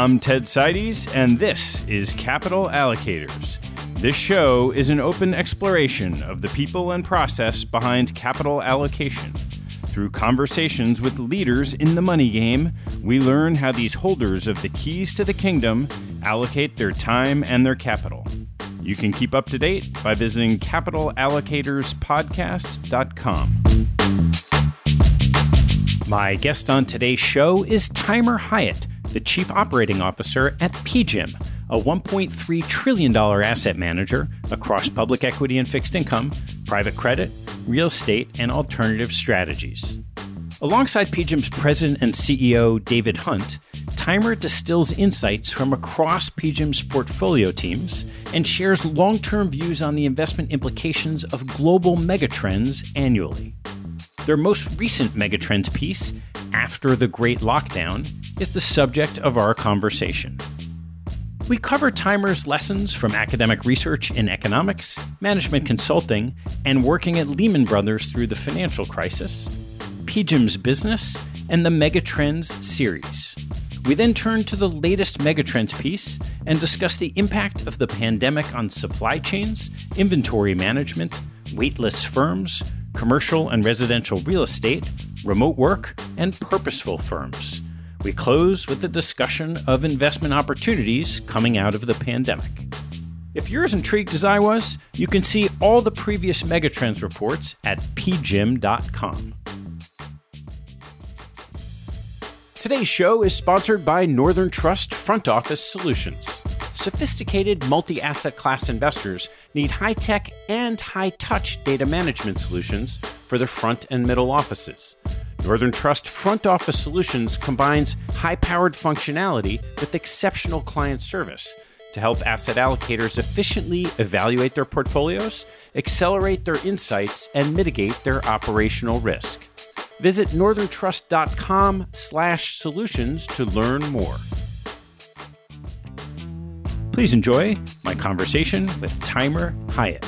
I'm Ted Seides, and this is Capital Allocators. This show is an open exploration of the people and process behind capital allocation. Through conversations with leaders in the money game, we learn how these holders of the keys to the kingdom allocate their time and their capital. You can keep up to date by visiting capitalallocatorspodcast.com. My guest on today's show is Taimur Hyat, the Chief Operating Officer at PGIM, a $1.3 trillion asset manager across public equity and fixed income, private credit, real estate, and alternative strategies. Alongside PGIM's president and CEO, David Hunt, Taimur distills insights from across PGIM's portfolio teams and shares long term views on the investment implications of global megatrends annually. Their most recent megatrends piece, After the Great Lockdown, is the subject of our conversation. We cover Taimur's lessons from academic research in economics, management consulting, and working at Lehman Brothers through the financial crisis, PGIM's business, and the Megatrends series. We then turn to the latest Megatrends piece and discuss the impact of the pandemic on supply chains, inventory management, weightless firms, commercial and residential real estate, remote work, and purposeful firms. We close with a discussion of investment opportunities coming out of the pandemic. If you're as intrigued as I was, you can see all the previous Megatrends reports at pgim.com. Today's show is sponsored by Northern Trust Front Office Solutions. Sophisticated multi asset class investors need high tech and high touch data management solutions for their front and middle offices. Northern Trust Front Office Solutions combines high powered functionality with exceptional client service to help asset allocators efficiently evaluate their portfolios, accelerate their insights, and mitigate their operational risk. Visit northerntrust.com slash solutions to learn more. Please enjoy my conversation with Taimur Hyat.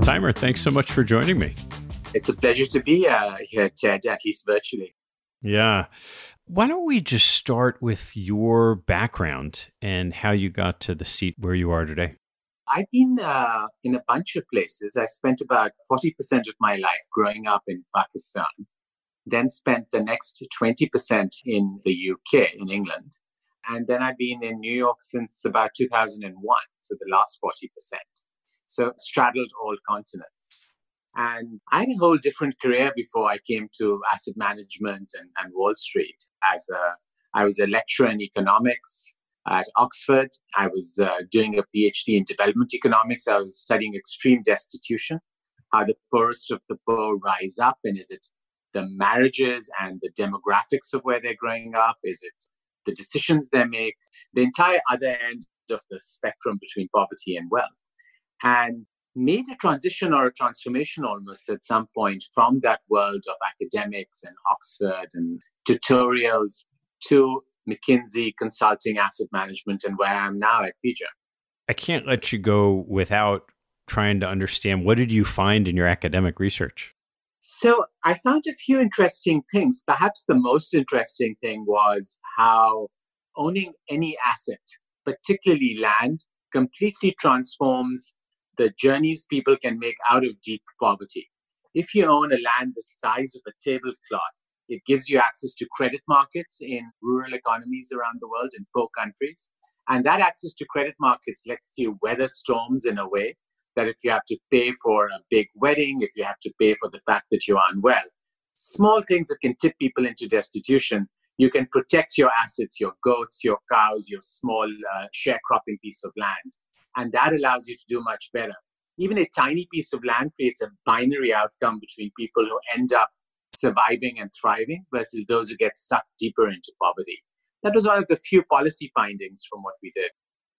Taimur, thanks so much for joining me. It's a pleasure to be uh, here, Ted, at least virtually. Yeah. Why don't we just start with your background and how you got to the seat where you are today? I've been uh, in a bunch of places. I spent about 40% of my life growing up in Pakistan, then spent the next 20% in the UK, in England. And then I've been in New York since about 2001, so the last 40%. So straddled all continents. And I had a whole different career before I came to asset management and, and Wall Street. As a, I was a lecturer in economics at Oxford. I was uh, doing a PhD in development economics. I was studying extreme destitution, how the poorest of the poor rise up, and is it the marriages and the demographics of where they're growing up? Is it the decisions they make? The entire other end of the spectrum between poverty and wealth. And made a transition or a transformation almost at some point from that world of academics and Oxford and tutorials to McKinsey Consulting Asset Management and where I am now at PGIM. I can't let you go without trying to understand what did you find in your academic research? So I found a few interesting things. Perhaps the most interesting thing was how owning any asset, particularly land, completely transforms the journeys people can make out of deep poverty. If you own a land the size of a tablecloth, it gives you access to credit markets in rural economies around the world in poor countries. And that access to credit markets lets you weather storms in a way that if you have to pay for a big wedding, if you have to pay for the fact that you're unwell, small things that can tip people into destitution, you can protect your assets, your goats, your cows, your small uh, sharecropping piece of land. And that allows you to do much better. Even a tiny piece of land creates a binary outcome between people who end up surviving and thriving versus those who get sucked deeper into poverty. That was one of the few policy findings from what we did.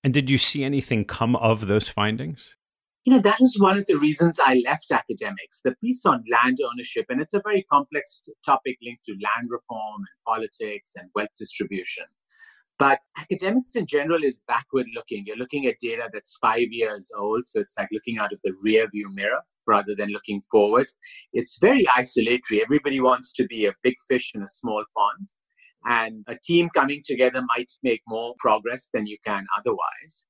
And did you see anything come of those findings? You know, that is one of the reasons I left academics. The piece on land ownership, and it's a very complex topic linked to land reform and politics and wealth distribution. But academics in general is backward looking. You're looking at data that's five years old. So it's like looking out of the rear view mirror rather than looking forward. It's very isolatory. Everybody wants to be a big fish in a small pond. And a team coming together might make more progress than you can otherwise.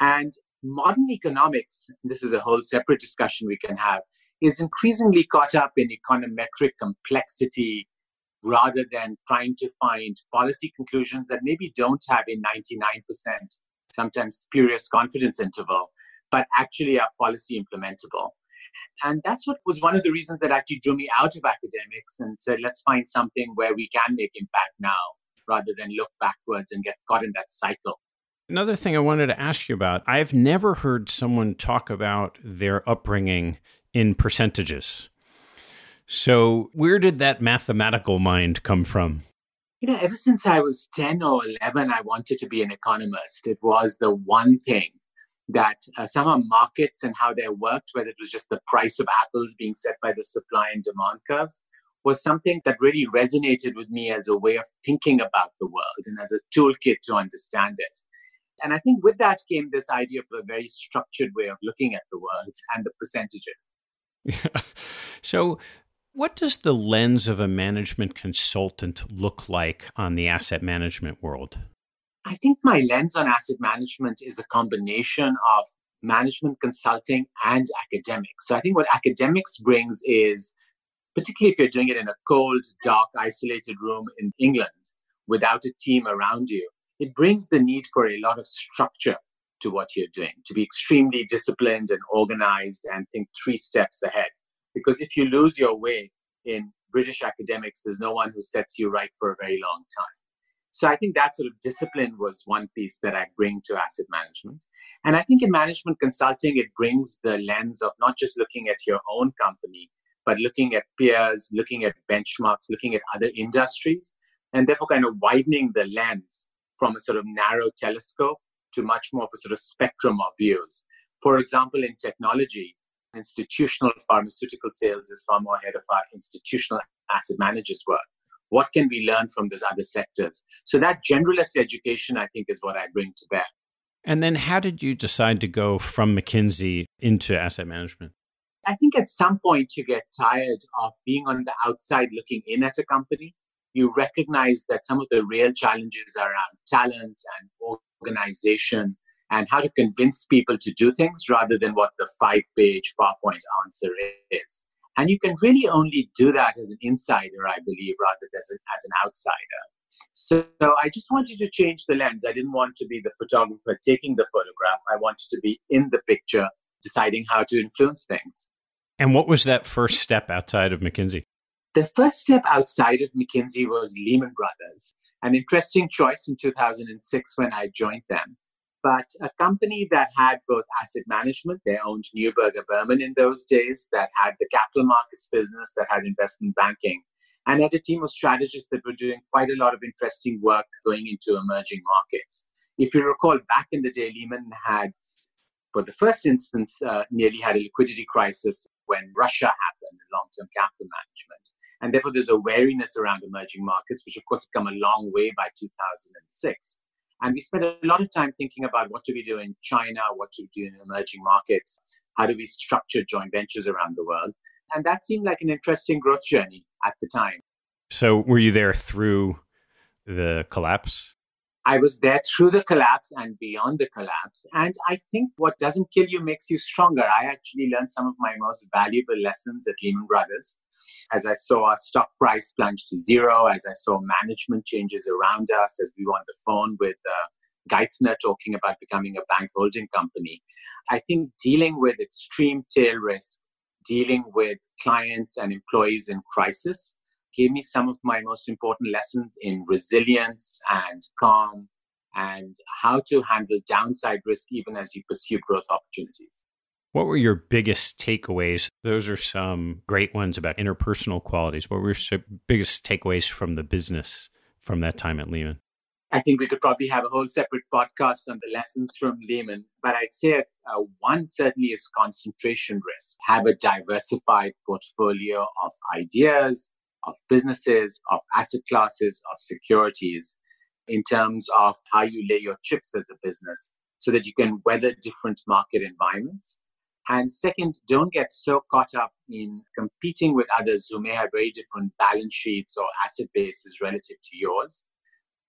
And modern economics, this is a whole separate discussion we can have, is increasingly caught up in econometric complexity rather than trying to find policy conclusions that maybe don't have a 99%, sometimes spurious confidence interval, but actually are policy implementable. And that's what was one of the reasons that actually drew me out of academics and said, let's find something where we can make impact now rather than look backwards and get caught in that cycle. Another thing I wanted to ask you about I've never heard someone talk about their upbringing in percentages. So, where did that mathematical mind come from? You know, ever since I was 10 or 11, I wanted to be an economist. It was the one thing that uh, somehow markets and how they worked, whether it was just the price of apples being set by the supply and demand curves, was something that really resonated with me as a way of thinking about the world and as a toolkit to understand it. And I think with that came this idea of a very structured way of looking at the world and the percentages. Yeah. So, what does the lens of a management consultant look like on the asset management world? I think my lens on asset management is a combination of management consulting and academics. So I think what academics brings is, particularly if you're doing it in a cold, dark, isolated room in England without a team around you, it brings the need for a lot of structure to what you're doing, to be extremely disciplined and organized and think three steps ahead. Because if you lose your way in British academics, there's no one who sets you right for a very long time. So I think that sort of discipline was one piece that I bring to asset management. And I think in management consulting, it brings the lens of not just looking at your own company, but looking at peers, looking at benchmarks, looking at other industries, and therefore kind of widening the lens from a sort of narrow telescope to much more of a sort of spectrum of views. For example, in technology, institutional pharmaceutical sales is far more ahead of our institutional asset managers work what can we learn from those other sectors? So that generalist education, I think, is what I bring to bear. And then how did you decide to go from McKinsey into asset management? I think at some point you get tired of being on the outside looking in at a company. You recognize that some of the real challenges are around talent and organization and how to convince people to do things rather than what the five page PowerPoint answer is. And you can really only do that as an insider, I believe, rather than as, a, as an outsider. So, so I just wanted to change the lens. I didn't want to be the photographer taking the photograph. I wanted to be in the picture, deciding how to influence things. And what was that first step outside of McKinsey? The first step outside of McKinsey was Lehman Brothers, an interesting choice in 2006 when I joined them but a company that had both asset management, they owned Neuberger Berman in those days, that had the capital markets business, that had investment banking, and had a team of strategists that were doing quite a lot of interesting work going into emerging markets. If you recall, back in the day, Lehman had, for the first instance, uh, nearly had a liquidity crisis when Russia happened, long term capital management. And therefore, there's a wariness around emerging markets, which of course have come a long way by 2006. And we spent a lot of time thinking about what do we do in China, what do we do in emerging markets, how do we structure joint ventures around the world. And that seemed like an interesting growth journey at the time. So, were you there through the collapse? I was there through the collapse and beyond the collapse. And I think what doesn't kill you makes you stronger. I actually learned some of my most valuable lessons at Lehman Brothers. As I saw our stock price plunge to zero, as I saw management changes around us, as we were on the phone with uh, Geithner talking about becoming a bank holding company. I think dealing with extreme tail risk, dealing with clients and employees in crisis, gave me some of my most important lessons in resilience and calm and how to handle downside risk even as you pursue growth opportunities. What were your biggest takeaways? Those are some great ones about interpersonal qualities. What were your biggest takeaways from the business from that time at Lehman? I think we could probably have a whole separate podcast on the lessons from Lehman, but I'd say uh, one certainly is concentration risk. Have a diversified portfolio of ideas, of businesses, of asset classes, of securities in terms of how you lay your chips as a business so that you can weather different market environments. And second, don't get so caught up in competing with others who may have very different balance sheets or asset bases relative to yours.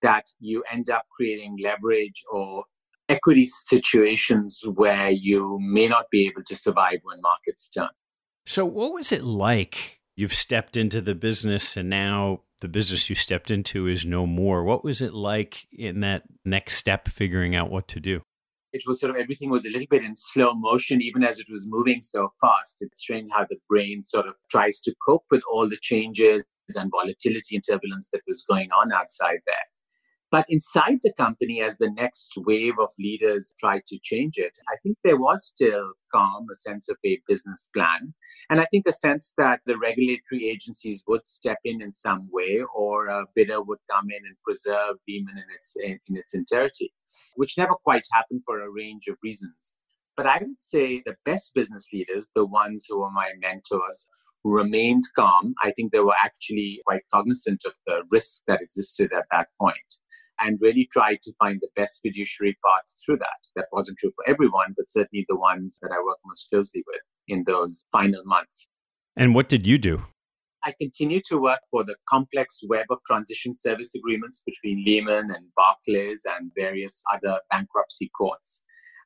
that you end up creating leverage or equity situations where you may not be able to survive when markets turn. So, what was it like? You've stepped into the business and now the business you stepped into is no more. What was it like in that next step, figuring out what to do? It was sort of everything was a little bit in slow motion, even as it was moving so fast. It's strange how the brain sort of tries to cope with all the changes and volatility and turbulence that was going on outside there. But inside the company, as the next wave of leaders tried to change it, I think there was still calm, a sense of a business plan, and I think a sense that the regulatory agencies would step in in some way, or a bidder would come in and preserve Lehman in its in, in its entirety, which never quite happened for a range of reasons. But I would say the best business leaders, the ones who were my mentors, who remained calm. I think they were actually quite cognizant of the risks that existed at that point and really tried to find the best fiduciary path through that. That wasn't true for everyone, but certainly the ones that I worked most closely with in those final months. And what did you do? I continued to work for the complex web of transition service agreements between Lehman and Barclays and various other bankruptcy courts.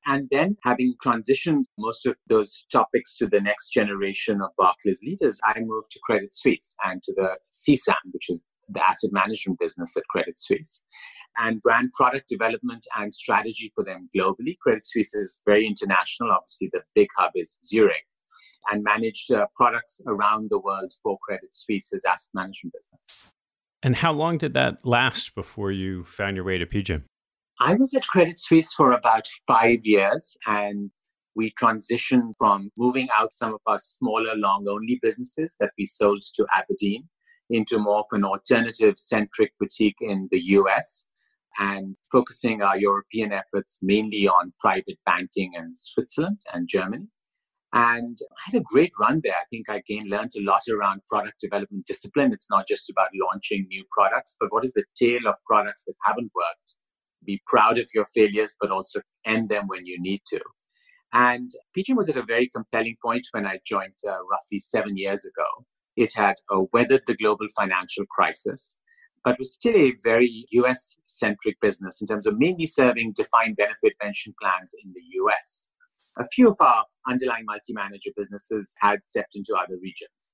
And then, having transitioned most of those topics to the next generation of Barclays leaders, I moved to Credit Suisse and to the CSAM, which is the asset management business at Credit Suisse and brand product development and strategy for them globally. Credit Suisse is very international. Obviously, the big hub is Zurich and managed uh, products around the world for Credit Suisse's asset management business. And how long did that last before you found your way to PGIM? I was at Credit Suisse for about five years and we transitioned from moving out some of our smaller long only businesses that we sold to Aberdeen into more of an alternative centric boutique in the US and focusing our European efforts mainly on private banking in Switzerland and Germany. And I had a great run there. I think I gained, learned a lot around product development discipline. It's not just about launching new products, but what is the tail of products that haven't worked? Be proud of your failures, but also end them when you need to. And PGIM was at a very compelling point when I joined uh, roughly seven years ago. It had uh, weathered the global financial crisis, but was still a very US centric business in terms of mainly serving defined benefit pension plans in the US. A few of our underlying multi manager businesses had stepped into other regions.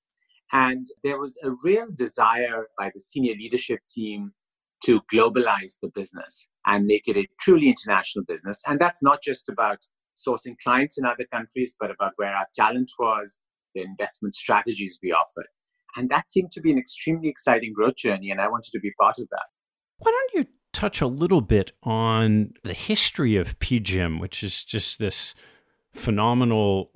And there was a real desire by the senior leadership team to globalize the business and make it a truly international business. And that's not just about sourcing clients in other countries, but about where our talent was, the investment strategies we offered. And that seemed to be an extremely exciting growth journey, and I wanted to be part of that. Why don't you touch a little bit on the history of PGIM, which is just this phenomenal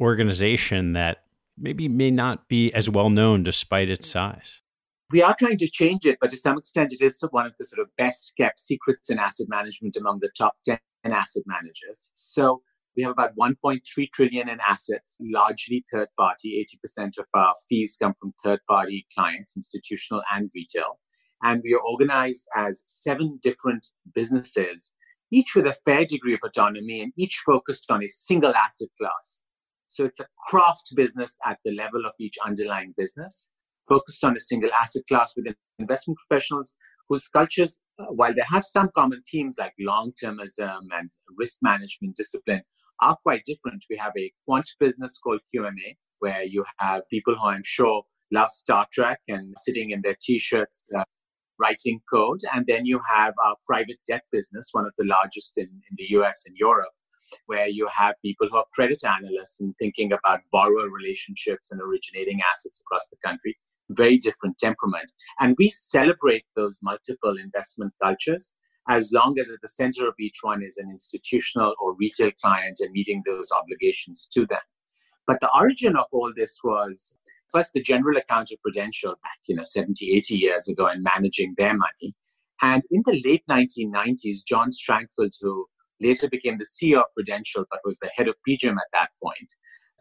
organization that maybe may not be as well known despite its size? We are trying to change it, but to some extent, it is one of the sort of best kept secrets in asset management among the top 10 asset managers. So we have about 1.3 trillion in assets, largely third party. 80% of our fees come from third party clients, institutional and retail. And we are organized as seven different businesses, each with a fair degree of autonomy and each focused on a single asset class. So it's a craft business at the level of each underlying business, focused on a single asset class with investment professionals whose cultures, uh, while they have some common themes like long termism and risk management discipline, are quite different. We have a quant business called QMA, where you have people who I'm sure love Star Trek and sitting in their t shirts uh, writing code. And then you have our private debt business, one of the largest in, in the US and Europe, where you have people who are credit analysts and thinking about borrower relationships and originating assets across the country. Very different temperament. And we celebrate those multiple investment cultures as long as at the center of each one is an institutional or retail client and meeting those obligations to them. But the origin of all this was first the general account of Prudential back, you know, 70, 80 years ago and managing their money. And in the late 1990s, John Strangfeld, who later became the CEO of Prudential but was the head of PGIM at that point,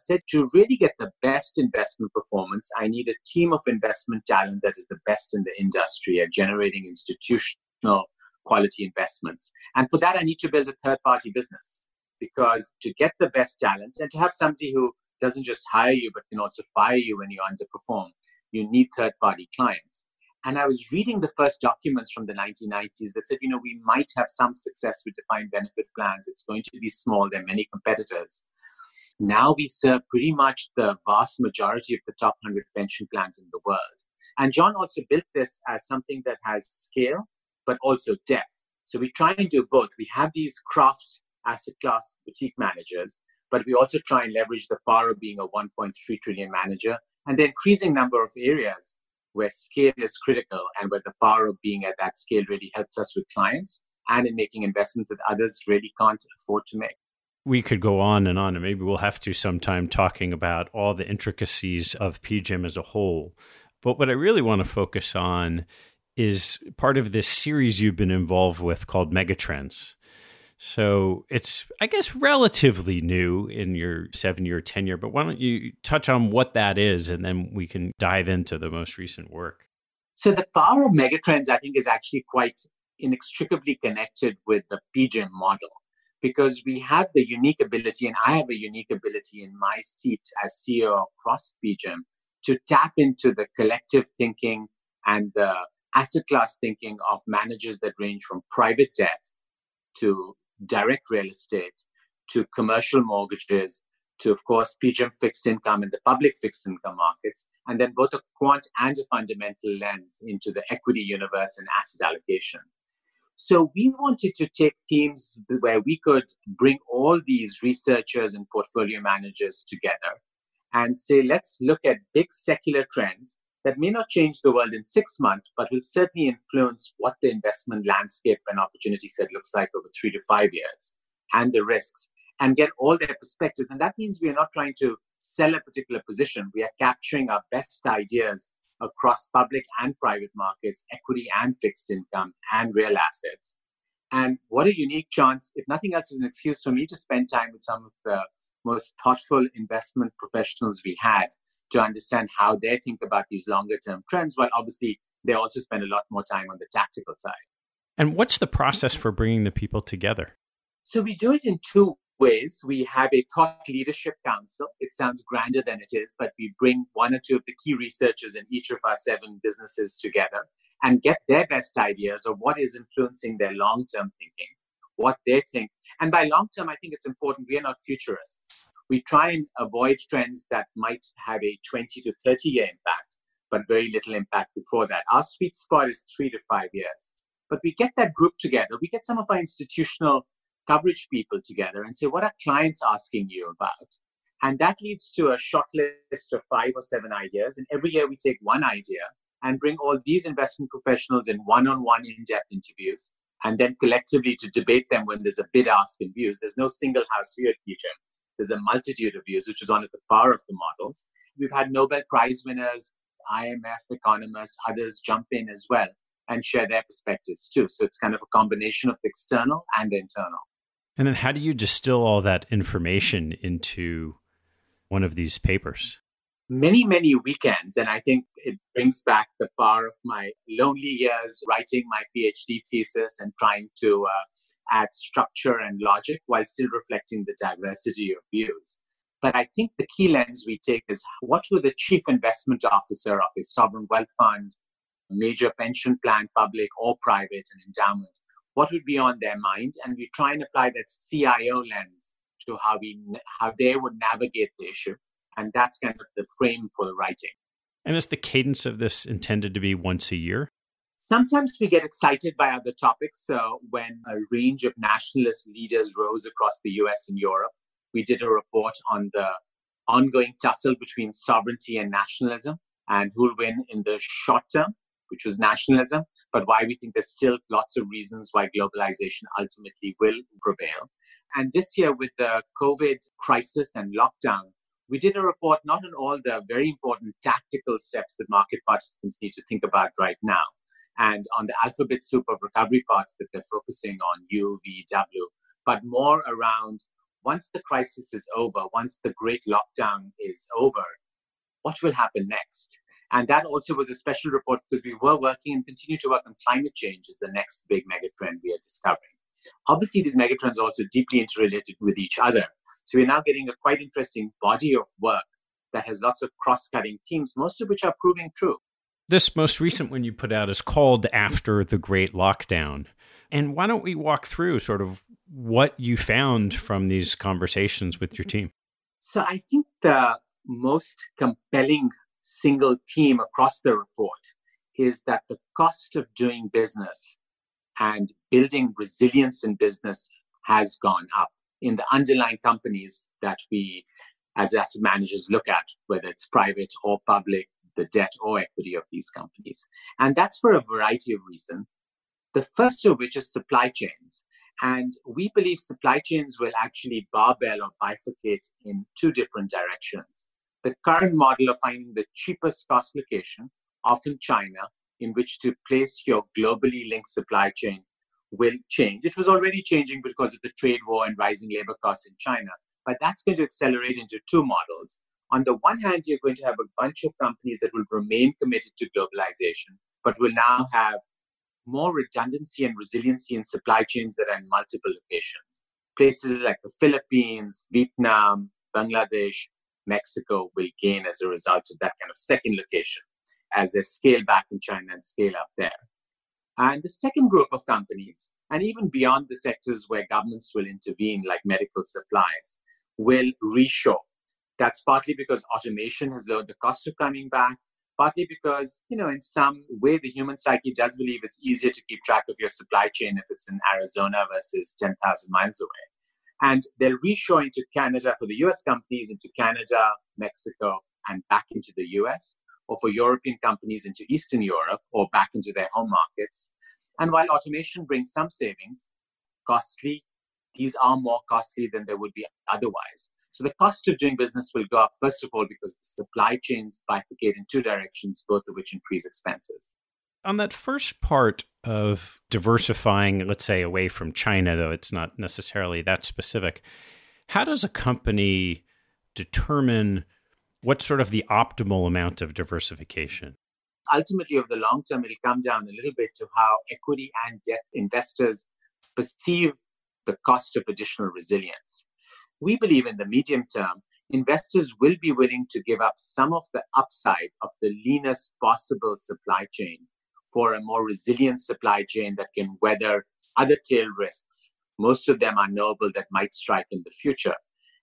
said to really get the best investment performance, I need a team of investment talent that is the best in the industry at generating institutional quality investments. And for that, I need to build a third party business because to get the best talent and to have somebody who doesn't just hire you, but can also fire you when you underperform, you need third party clients. And I was reading the first documents from the 1990s that said, you know, we might have some success with defined benefit plans. It's going to be small. There are many competitors. Now we serve pretty much the vast majority of the top 100 pension plans in the world. And John also built this as something that has scale, but also depth. So we try and do both. We have these craft asset class boutique managers, but we also try and leverage the power of being a 1.3 trillion manager and the increasing number of areas where scale is critical and where the power of being at that scale really helps us with clients and in making investments that others really can't afford to make. We could go on and on, and maybe we'll have to sometime talking about all the intricacies of PGIM as a whole. But what I really want to focus on is part of this series you've been involved with called Megatrends. So it's, I guess, relatively new in your seven year tenure, but why don't you touch on what that is and then we can dive into the most recent work? So the power of megatrends, I think, is actually quite inextricably connected with the PGIM model because we have the unique ability, and I have a unique ability in my seat as CEO across PGIM to tap into the collective thinking and the asset class thinking of managers that range from private debt to direct real estate to commercial mortgages to, of course, PGIM fixed income and the public fixed income markets, and then both a quant and a fundamental lens into the equity universe and asset allocation. So we wanted to take themes where we could bring all these researchers and portfolio managers together and say, let's look at big secular trends that may not change the world in six months, but will certainly influence what the investment landscape and opportunity set looks like over three to five years and the risks and get all their perspectives. And that means we are not trying to sell a particular position. We are capturing our best ideas across public and private markets, equity and fixed income and real assets. And what a unique chance, if nothing else is an excuse for me to spend time with some of the most thoughtful investment professionals we had to understand how they think about these longer term trends, while obviously they also spend a lot more time on the tactical side. And what's the process for bringing the people together? So we do it in two ways. We have a thought leadership council. It sounds grander than it is, but we bring one or two of the key researchers in each of our seven businesses together and get their best ideas of what is influencing their long term thinking what they think. And by long term, I think it's important we are not futurists. We try and avoid trends that might have a 20 to 30 year impact, but very little impact before that. Our sweet spot is three to five years. But we get that group together, we get some of our institutional coverage people together and say, what are clients asking you about? And that leads to a short list of five or seven ideas. And every year we take one idea and bring all these investment professionals in one on one in depth interviews and then collectively to debate them when there's a bid ask in views. There's no single house view at PGIM. There's a multitude of views, which is one of the power of the models. We've had Nobel Prize winners, IMF economists, others jump in as well and share their perspectives too. So it's kind of a combination of the external and the internal. And then how do you distill all that information into one of these papers? many, many weekends. And I think it brings back the power of my lonely years writing my PhD thesis and trying to uh, add structure and logic while still reflecting the diversity of views. But I think the key lens we take is what would the chief investment officer of a sovereign wealth fund, major pension plan, public or private, and endowment, what would be on their mind? And we try and apply that CIO lens to how we how they would navigate the issue and that's kind of the frame for the writing. And is the cadence of this intended to be once a year? Sometimes we get excited by other topics. So when a range of nationalist leaders rose across the US and Europe, we did a report on the ongoing tussle between sovereignty and nationalism and who'll win in the short term, which was nationalism, but why we think there's still lots of reasons why globalization ultimately will prevail. And this year, with the COVID crisis and lockdown, we did a report not on all the very important tactical steps that market participants need to think about right now, and on the alphabet soup of recovery parts that they're focusing on, U, V, W, but more around once the crisis is over, once the great lockdown is over, what will happen next? And that also was a special report because we were working and continue to work on climate change as the next big megatrend we are discovering. Obviously, these megatrends are also deeply interrelated with each other. So we're now getting a quite interesting body of work that has lots of cross cutting themes, most of which are proving true. This most recent one you put out is called After the Great Lockdown. And why don't we walk through sort of what you found from these conversations with your team? So I think the most compelling single theme across the report is that the cost of doing business and building resilience in business has gone up in the underlying companies that we as asset managers look at, whether it's private or public, the debt or equity of these companies. And that's for a variety of reasons. The first of which is supply chains. And we believe supply chains will actually barbell or bifurcate in two different directions. The current model of finding the cheapest cost location, often China, in which to place your globally linked supply chain will change. It was already changing because of the trade war and rising labor costs in China, but that's going to accelerate into two models. On the one hand, you're going to have a bunch of companies that will remain committed to globalization, but will now have more redundancy and resiliency in supply chains that are in multiple locations. Places like the Philippines, Vietnam, Bangladesh, Mexico will gain as a result of that kind of second location as they scale back in China and scale up there. And the second group of companies, and even beyond the sectors where governments will intervene, like medical supplies, will reshore. That's partly because automation has lowered the cost of coming back, partly because, you know, in some way, the human psyche does believe it's easier to keep track of your supply chain if it's in Arizona versus 10,000 miles away. And they'll reshore into Canada for the US companies, into Canada, Mexico, and back into the US or for European companies into Eastern Europe or back into their home markets. And while automation brings some savings, costly, these are more costly than they would be otherwise. So the cost of doing business will go up, first of all, because the supply chains bifurcate in two directions, both of which increase expenses. On that first part of diversifying, let's say away from China, though it's not necessarily that specific, how does a company determine what's sort of the optimal amount of diversification? Ultimately, over the long term, it'll come down a little bit to how equity and debt investors perceive the cost of additional resilience. We believe in the medium term, investors will be willing to give up some of the upside of the leanest possible supply chain for a more resilient supply chain that can weather other tail risks. Most of them are knowable that might strike in the future.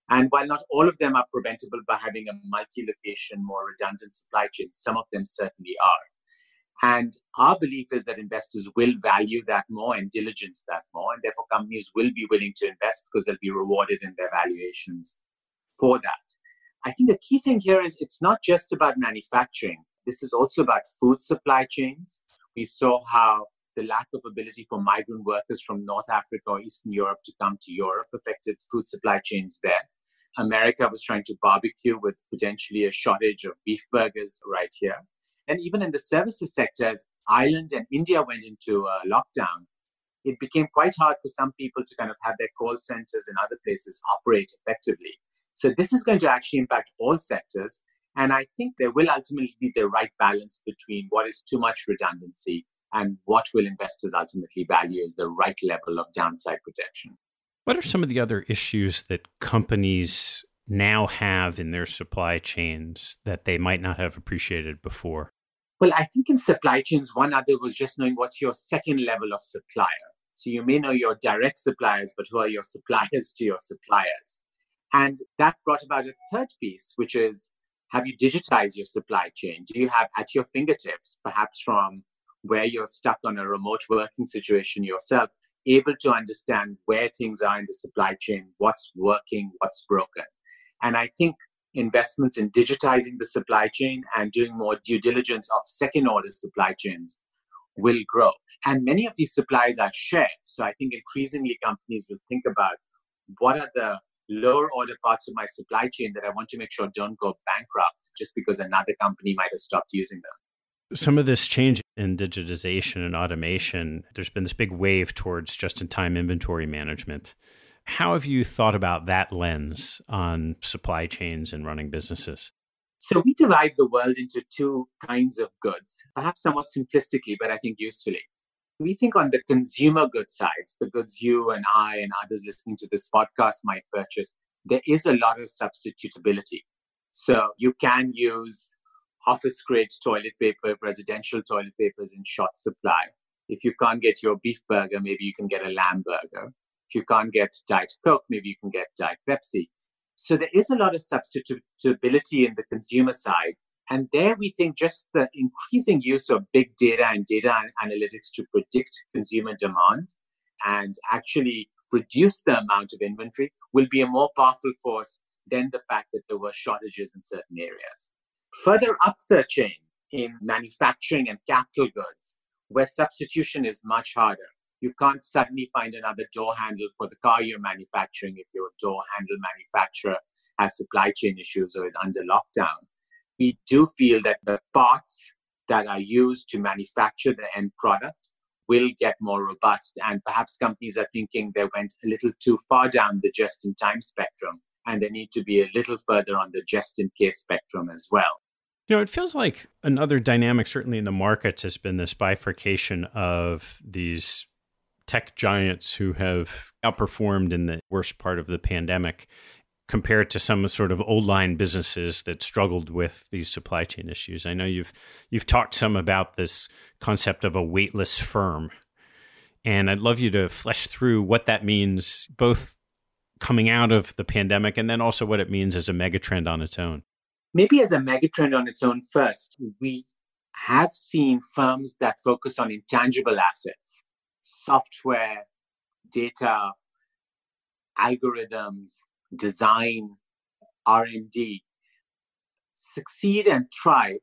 And while not all of them are preventable by having a multi location, more redundant supply chain, some of them certainly are. And our belief is that investors will value that more and diligence that more. And therefore, companies will be willing to invest because they'll be rewarded in their valuations for that. I think the key thing here is it's not just about manufacturing, this is also about food supply chains. We saw how the lack of ability for migrant workers from North Africa or Eastern Europe to come to Europe affected food supply chains there. America was trying to barbecue with potentially a shortage of beef burgers right here. And even in the services sector, as Ireland and India went into a lockdown, it became quite hard for some people to kind of have their call centers and other places operate effectively. So this is going to actually impact all sectors. And I think there will ultimately be the right balance between what is too much redundancy and what will investors ultimately value as the right level of downside protection. What are some of the other issues that companies now have in their supply chains that they might not have appreciated before? Well, I think in supply chains, one other was just knowing what's your second level of supplier. So you may know your direct suppliers, but who are your suppliers to your suppliers? And that brought about a third piece, which is have you digitized your supply chain? Do you have at your fingertips, perhaps from where you're stuck on a remote working situation yourself, able to understand where things are in the supply chain, what's working, what's broken. And I think investments in digitizing the supply chain and doing more due diligence of second order supply chains will grow. And many of these supplies are shared. So I think increasingly companies will think about what are the lower order parts of my supply chain that I want to make sure don't go bankrupt just because another company might have stopped using them some of this change in digitization and automation, there's been this big wave towards just in time inventory management. How have you thought about that lens on supply chains and running businesses? So we divide the world into two kinds of goods, perhaps somewhat simplistically, but I think usefully. We think on the consumer goods sides, the goods you and I and others listening to this podcast might purchase, there is a lot of substitutability. So you can use office grade toilet paper, residential toilet paper is in short supply. If you can't get your beef burger, maybe you can get a lamb burger. If you can't get Diet Coke, maybe you can get Diet Pepsi. So there is a lot of substitutability in the consumer side. And there we think just the increasing use of big data and data analytics to predict consumer demand and actually reduce the amount of inventory will be a more powerful force than the fact that there were shortages in certain areas. Further up the chain in manufacturing and capital goods, where substitution is much harder. You can't suddenly find another door handle for the car you're manufacturing if your door handle manufacturer has supply chain issues or is under lockdown. We do feel that the parts that are used to manufacture the end product will get more robust. And perhaps companies are thinking they went a little too far down the just in time spectrum and they need to be a little further on the just in case spectrum as well. You know, it feels like another dynamic, certainly in the markets, has been this bifurcation of these tech giants who have outperformed in the worst part of the pandemic compared to some sort of old line businesses that struggled with these supply chain issues. I know you've you've talked some about this concept of a weightless firm. And I'd love you to flesh through what that means both coming out of the pandemic and then also what it means as a megatrend on its own maybe as a megatrend on its own first, we have seen firms that focus on intangible assets, software, data, algorithms, design, R&D succeed and thrive.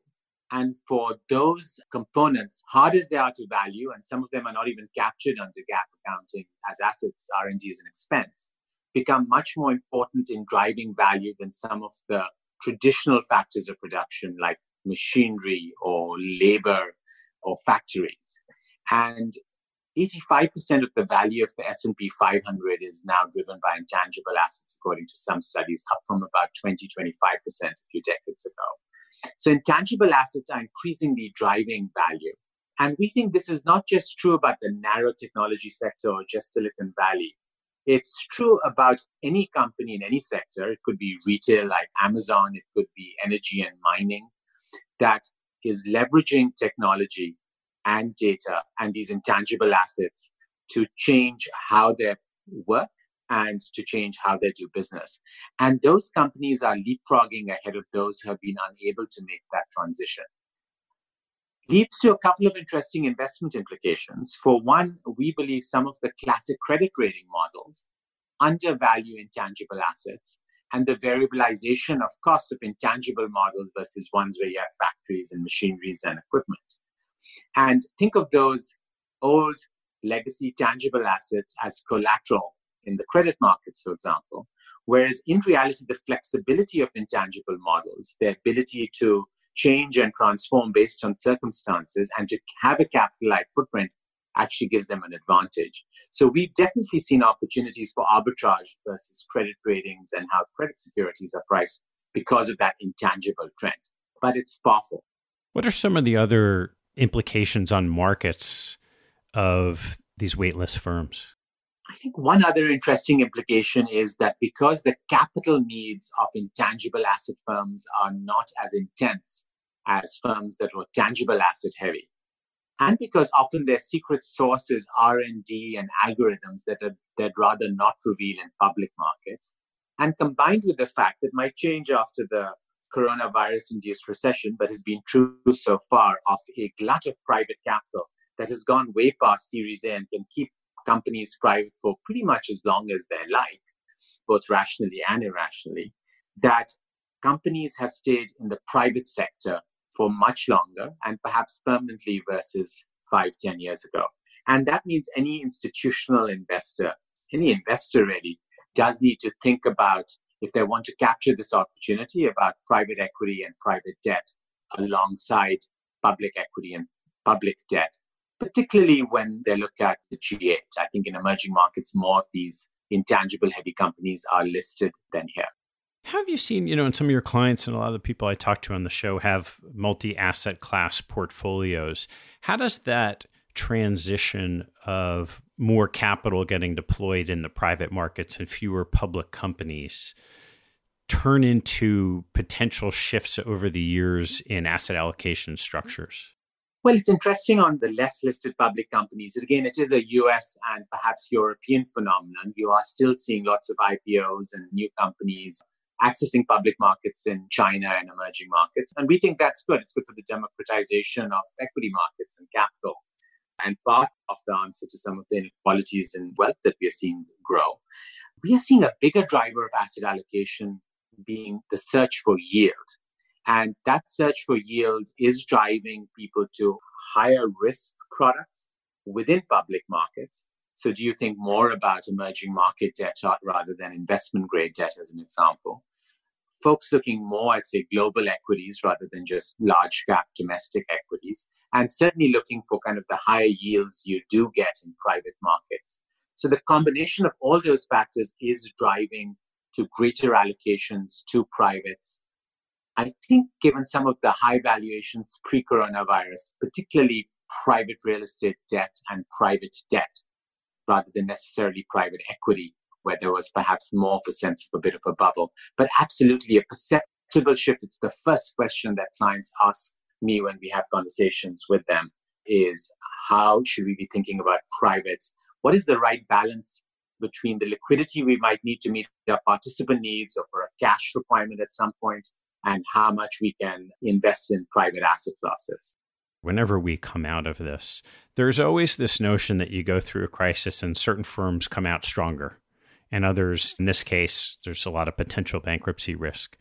And for those components, hard as they are to value, and some of them are not even captured under GAAP accounting as assets, R&D is an expense, become much more important in driving value than some of the traditional factors of production like machinery or labor or factories. And 85% of the value of the S&P 500 is now driven by intangible assets, according to some studies, up from about 20, 25% a few decades ago. So intangible assets are increasingly driving value. And we think this is not just true about the narrow technology sector or just Silicon Valley. It's true about any company in any sector. It could be retail like Amazon, it could be energy and mining that is leveraging technology and data and these intangible assets to change how they work and to change how they do business. And those companies are leapfrogging ahead of those who have been unable to make that transition leads to a couple of interesting investment implications. For one, we believe some of the classic credit rating models undervalue intangible assets and the variabilization of costs of intangible models versus ones where you have factories and machineries and equipment. And think of those old legacy tangible assets as collateral in the credit markets, for example. Whereas in reality, the flexibility of intangible models, their ability to change and transform based on circumstances and to have a capital light footprint actually gives them an advantage. So we've definitely seen opportunities for arbitrage versus credit ratings and how credit securities are priced because of that intangible trend. But it's powerful. What are some of the other implications on markets of these weightless firms? I think one other interesting implication is that because the capital needs of intangible asset firms are not as intense as firms that were tangible asset heavy, and because often their secret sources r&d and algorithms that are, they'd rather not reveal in public markets and combined with the fact that might change after the coronavirus induced recession but has been true so far of a glut of private capital that has gone way past series a and can keep companies private for pretty much as long as they like, both rationally and irrationally, that companies have stayed in the private sector for much longer and perhaps permanently versus five, ten years ago. And that means any institutional investor, any investor really, does need to think about if they want to capture this opportunity about private equity and private debt alongside public equity and public debt particularly when they look at the G8. I think in emerging markets, more of these intangible heavy companies are listed than here. Have you seen, you know, and some of your clients and a lot of the people I talk to on the show have multi asset class portfolios. How does that transition of more capital getting deployed in the private markets and fewer public companies turn into potential shifts over the years in asset allocation structures? Well, it's interesting on the less listed public companies. Again, it is a US and perhaps European phenomenon. You are still seeing lots of IPOs and new companies accessing public markets in China and emerging markets. And we think that's good. It's good for the democratization of equity markets and capital. And part of the answer to some of the inequalities in wealth that we are seeing grow. We are seeing a bigger driver of asset allocation being the search for yield. And that search for yield is driving people to higher risk products within public markets. So, do you think more about emerging market debt rather than investment grade debt, as an example? Folks looking more at, say, global equities rather than just large cap domestic equities, and certainly looking for kind of the higher yields you do get in private markets. So, the combination of all those factors is driving to greater allocations to privates. I think, given some of the high valuations pre coronavirus, particularly private real estate debt and private debt, rather than necessarily private equity, where there was perhaps more of a sense of a bit of a bubble, but absolutely a perceptible shift. It's the first question that clients ask me when we have conversations with them is how should we be thinking about privates? What is the right balance between the liquidity we might need to meet our participant needs or for a cash requirement at some point and how much we can invest in private asset classes. Whenever we come out of this, there's always this notion that you go through a crisis and certain firms come out stronger, and others, in this case, there's a lot of potential bankruptcy risk.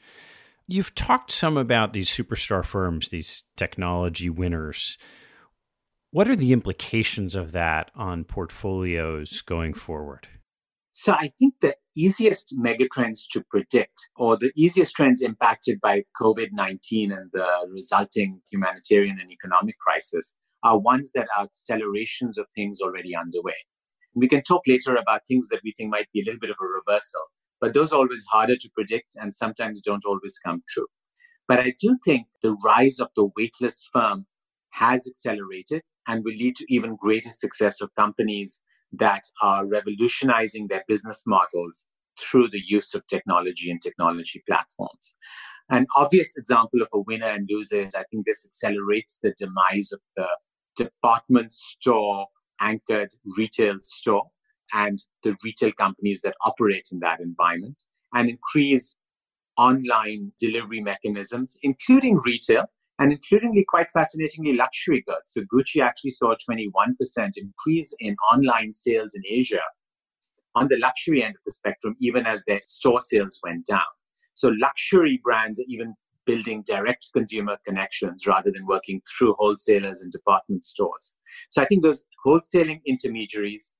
You've talked some about these superstar firms, these technology winners. What are the implications of that on portfolios going forward? So I think the easiest megatrends to predict, or the easiest trends impacted by COVID 19 and the resulting humanitarian and economic crisis, are ones that are accelerations of things already underway. We can talk later about things that we think might be a little bit of a reversal, but those are always harder to predict and sometimes don't always come true. But I do think the rise of the weightless firm has accelerated and will lead to even greater success of companies that are revolutionizing their business models through the use of technology and technology platforms. An obvious example of a winner and loser is I think this accelerates the demise of the department store anchored retail store and the retail companies that operate in that environment and increase online delivery mechanisms, including retail, and including quite fascinatingly luxury goods. So Gucci actually saw a 21% increase in online sales in Asia on the luxury end of the spectrum, even as their store sales went down. So luxury brands are even building direct consumer connections rather than working through wholesalers and department stores. So I think those wholesaling intermediaries,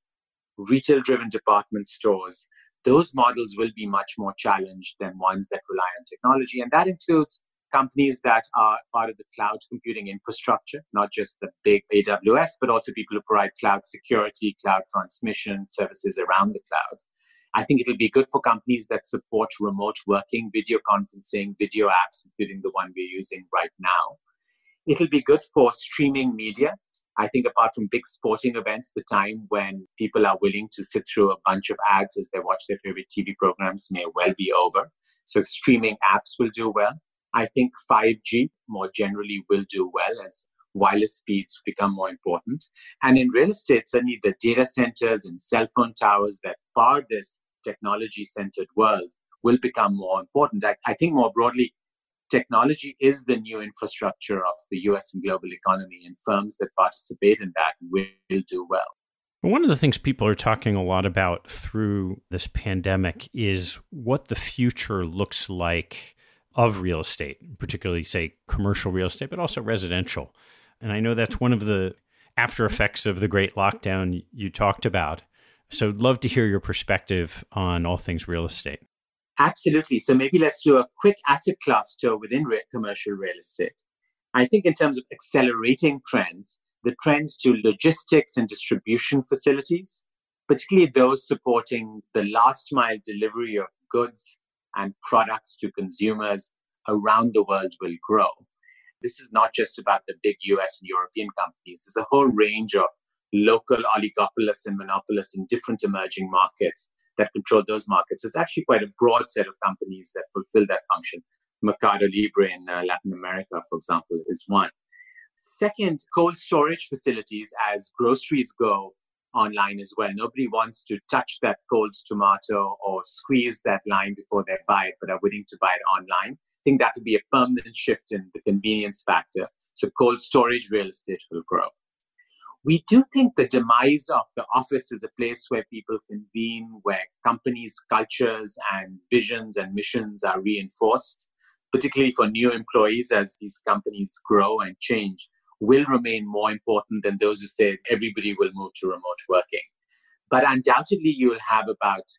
retail driven department stores, those models will be much more challenged than ones that rely on technology. And that includes companies that are part of the cloud computing infrastructure, not just the big AWS, but also people who provide cloud security, cloud transmission services around the cloud. I think it'll be good for companies that support remote working, video conferencing, video apps, including the one we're using right now. It'll be good for streaming media. I think apart from big sporting events, the time when people are willing to sit through a bunch of ads as they watch their favorite TV programs may well be over. So streaming apps will do well. I think 5G more generally will do well as wireless speeds become more important. And in real estate, certainly the data centers and cell phone towers that power this technology centered world will become more important. I, I, think more broadly, technology is the new infrastructure of the US and global economy, and firms that participate in that will, will do well. One of the things people are talking a lot about through this pandemic is what the future looks like of real estate, particularly, say, commercial real estate, but also residential. And I know that's one of the after effects of the great lockdown you talked about. So, I'd love to hear your perspective on all things real estate. Absolutely. So, maybe let's do a quick asset class tour within re- commercial real estate. I think, in terms of accelerating trends, the trends to logistics and distribution facilities, particularly those supporting the last mile delivery of goods and products to consumers around the world will grow. This is not just about the big US and European companies, there's a whole range of local oligopolists and monopolists in different emerging markets that control those markets. So it's actually quite a broad set of companies that fulfill that function. Mercado Libre in uh, Latin America, for example, is one. Second, cold storage facilities as groceries go online as well. Nobody wants to touch that cold tomato or squeeze that lime before they buy it, but are willing to buy it online. I think that will be a permanent shift in the convenience factor. So cold storage real estate will grow. We do think the demise of the office is a place where people convene, where companies' cultures and visions and missions are reinforced, particularly for new employees as these companies grow and change will remain more important than those who say everybody will move to remote working. But undoubtedly, you will have about,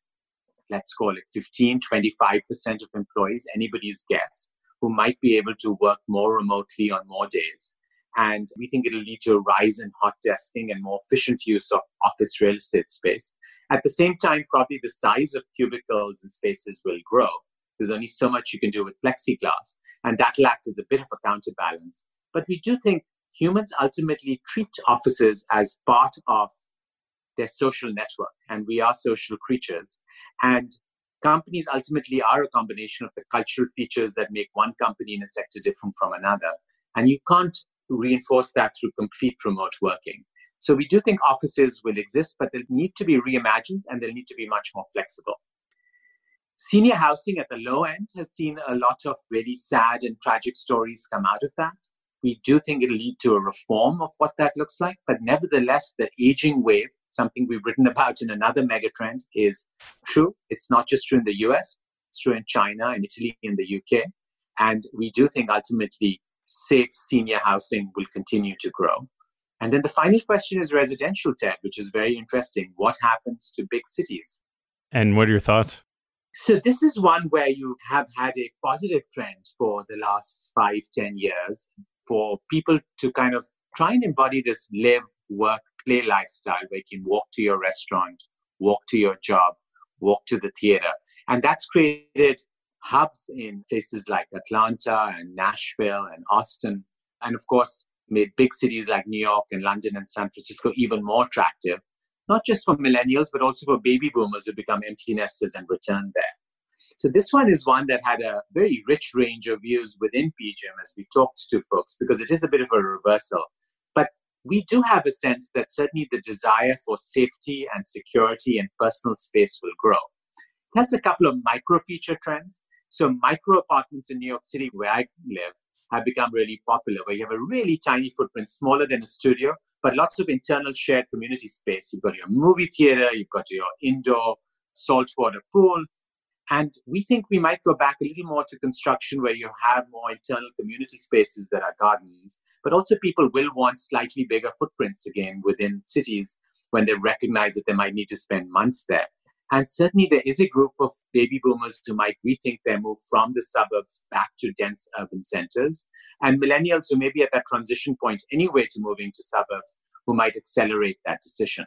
let's call it 15, 25% of employees, anybody's guess, who might be able to work more remotely on more days. And we think it'll lead to a rise in hot desking and more efficient use of office real estate space. At the same time, probably the size of cubicles and spaces will grow. There's only so much you can do with plexiglass, and that'll act as a bit of a counterbalance. But we do think humans ultimately treat offices as part of their social network, and we are social creatures. And companies ultimately are a combination of the cultural features that make one company in a sector different from another. And you can't reinforce that through complete remote working. So we do think offices will exist, but they'll need to be reimagined and they'll need to be much more flexible. Senior housing at the low end has seen a lot of really sad and tragic stories come out of that. We do think it'll lead to a reform of what that looks like, but nevertheless, the aging wave, something we've written about in another megatrend, is true. It's not just true in the US, it's true in China, in Italy, in the UK. And we do think ultimately safe senior housing will continue to grow. And then the final question is residential, Ted, which is very interesting. What happens to big cities? And what are your thoughts? So, this is one where you have had a positive trend for the last five, ten years for people to kind of try and embody this live, work, play lifestyle where you can walk to your restaurant, walk to your job, walk to the theater. And that's created hubs in places like Atlanta and Nashville and Austin. And of course, made big cities like New York and London and San Francisco even more attractive, not just for millennials, but also for baby boomers who become empty nesters and return there. So this one is one that had a very rich range of views within PGIM as we talked to folks because it is a bit of a reversal. But we do have a sense that certainly the desire for safety and security and personal space will grow. That's a couple of micro feature trends. So micro apartments in New York City where I live have become really popular, where you have a really tiny footprint, smaller than a studio, but lots of internal shared community space. You've got your movie theater, you've got your indoor saltwater pool, and we think we might go back a little more to construction where you have more internal community spaces that are gardens, but also people will want slightly bigger footprints again within cities when they recognize that they might need to spend months there. And certainly there is a group of baby boomers who might rethink their move from the suburbs back to dense urban centers, and millennials who may be at that transition point anyway to moving to suburbs who might accelerate that decision.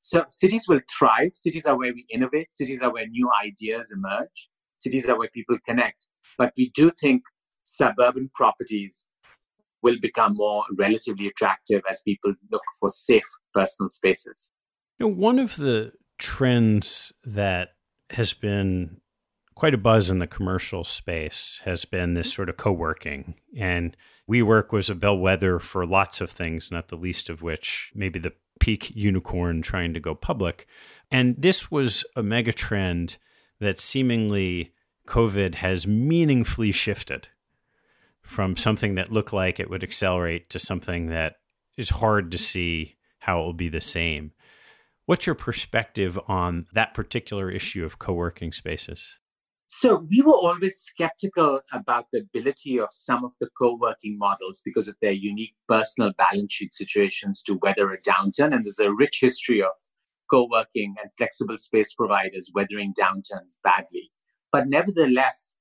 So cities will thrive. Cities are where we innovate. Cities are where new ideas emerge. Cities are where people connect. But we do think suburban properties will become more relatively attractive as people look for safe personal spaces. You know, one of the trends that has been quite a buzz in the commercial space has been this mm-hmm. sort of co-working and WeWork was a bellwether for lots of things not the least of which maybe the peak unicorn trying to go public. And this was a mega trend that seemingly COVID has meaningfully shifted from something that looked like it would accelerate to something that is hard to see how it will be the same. What's your perspective on that particular issue of co working spaces? So we were always skeptical about the ability of some of the co-working models because of their unique personal balance sheet situations to weather a downturn. And there's a rich history of co-working and flexible space providers weathering downturns badly. But nevertheless,